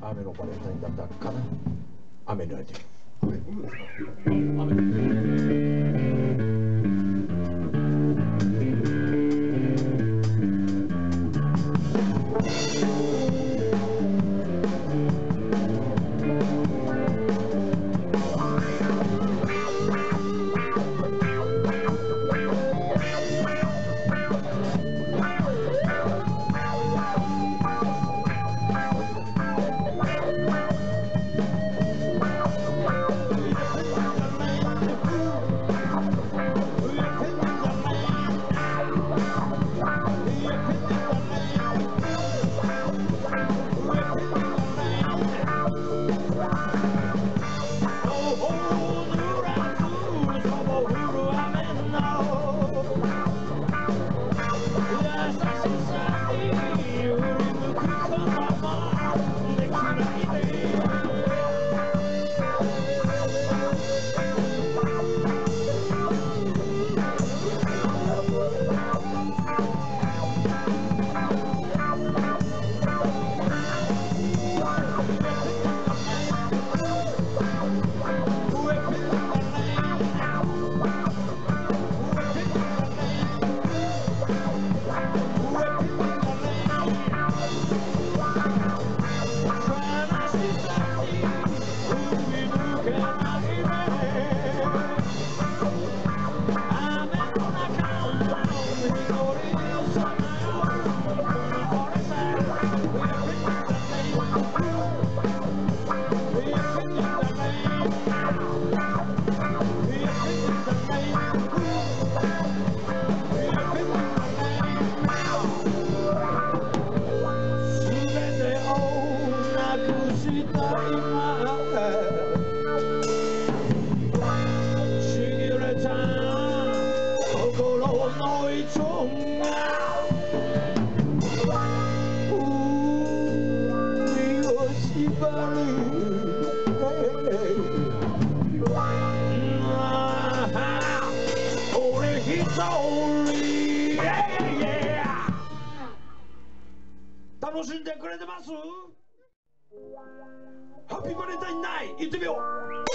雨のバレンタインだったかな雨の味雨ですか Thank you. す h てを失くした今、知りれた心の痛楽しんでくれてますハッピーバレンタインナイ行ってみよう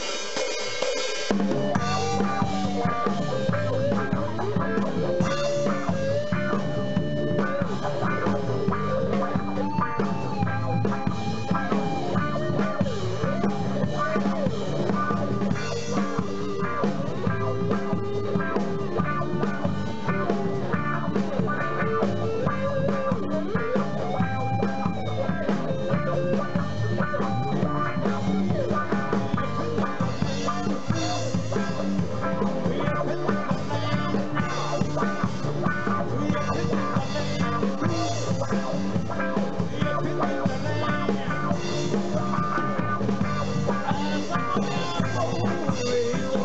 Oh,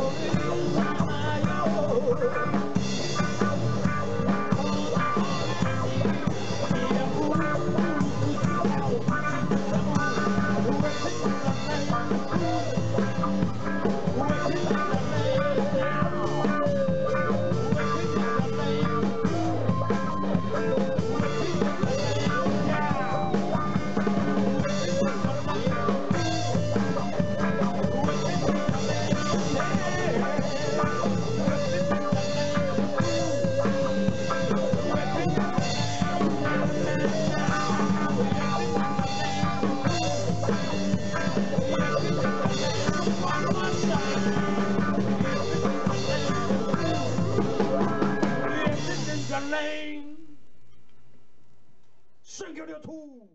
生个牛犊。